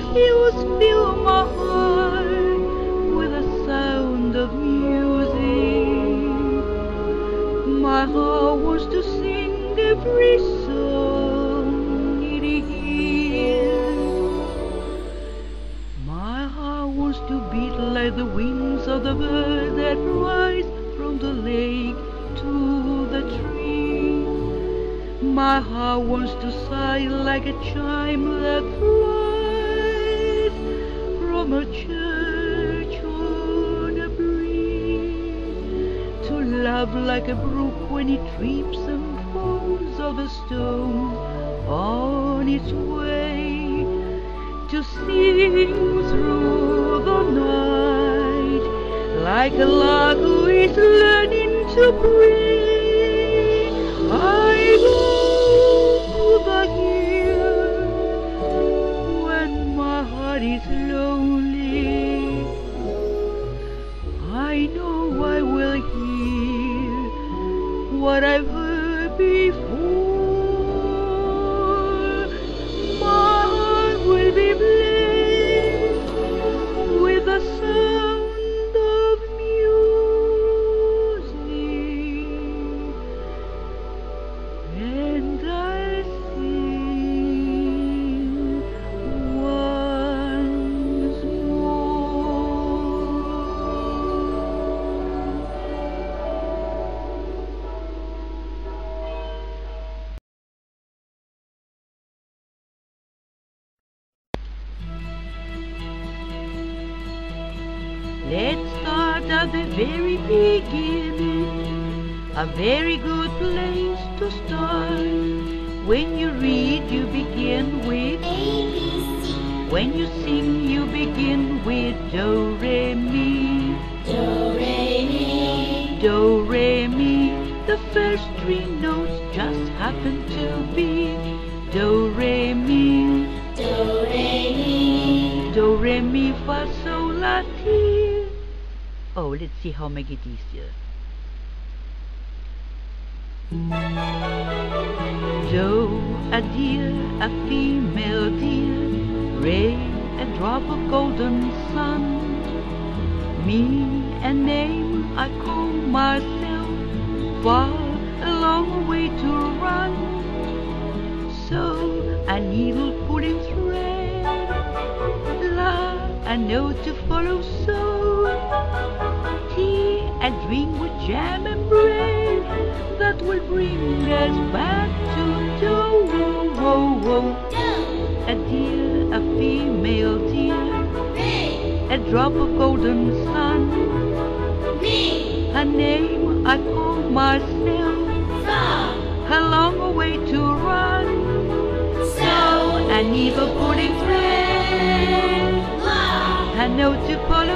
he was fill my heart with the sound of music. My heart was to sing every song it hears. My heart was to beat like the wings of the bird that flies from the lake to the tree. My heart wants to sigh like a chime that flies church on a breeze. To love like a brook when it trips and falls of the stones on its way. To sing through the night like a lark who is learning to breathe. What I've heard before. Let's start at the very beginning. A very good place to start. When you read, you begin with. ABC. When you sing, you begin with Do, Re, Mi. Do, re, mi. Do, Re, Mi. The first three notes just happen to be Do, Re, Mi. Do, re, mi. Do, Re, Mi, Fa, Sol, La, Ti. Oh, let's see how make it easier. Do, a deer, a female deer. Re, a drop of golden sun. Me, a name I call myself. Far, a long way to run. Sew, a needle pulling thread. La, a note to follow. So, tea, a drink with jam and bread. That will bring us back to do. Whoa, whoa, whoa. Do, A deer, a female deer. re, A drop of golden sun. mi. Her name I call myself. Fa, A long way to run. sew. A needle pulling thread. La, A note to follow.